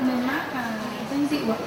mềm mát và danh dịu ạ